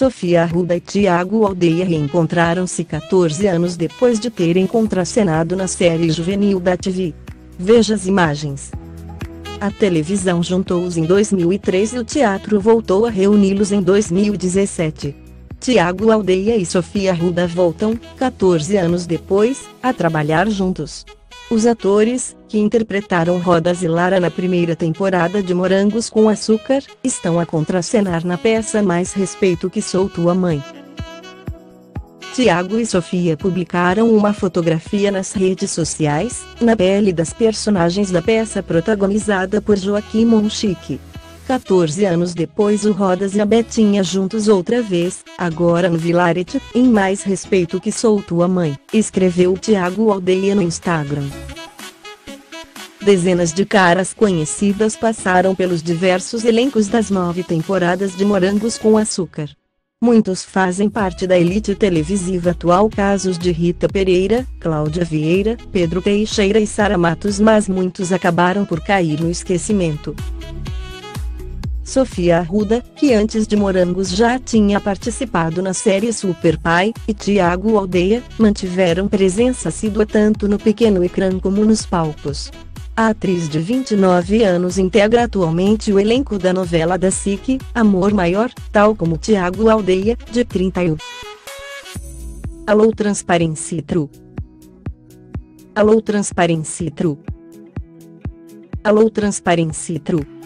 Sofia Arruda e Tiago Aldeia reencontraram-se 14 anos depois de terem contracenado na série juvenil da TV. Veja as imagens. A televisão juntou-os em 2003 e o teatro voltou a reuni-los em 2017. Tiago Aldeia e Sofia Arruda voltam, 14 anos depois, a trabalhar juntos. Os atores, que interpretaram Rodas e Lara na primeira temporada de Morangos com Açúcar, estão a contracenar na peça Mais Respeito que Sou Tua Mãe. Tiago e Sofia publicaram uma fotografia nas redes sociais, na pele das personagens da peça protagonizada por Joaquim Monchique. 14 anos depois o Rodas e a Betinha juntos outra vez, agora no Vilaret, em Mais Respeito que Sou Tua Mãe, escreveu Tiago Aldeia no Instagram. Dezenas de caras conhecidas passaram pelos diversos elencos das nove temporadas de Morangos com Açúcar. Muitos fazem parte da elite televisiva atual casos de Rita Pereira, Cláudia Vieira, Pedro Teixeira e Sara Matos mas muitos acabaram por cair no esquecimento. Sofia Arruda, que antes de Morangos já tinha participado na série Super Pai, e Tiago Aldeia, mantiveram presença assídua tanto no pequeno ecrã como nos palcos. A atriz de 29 anos integra atualmente o elenco da novela da SIC, Amor Maior, tal como Tiago Aldeia, de 31. Alô Transparency True. Alô Transparency True. Alô Transparency True.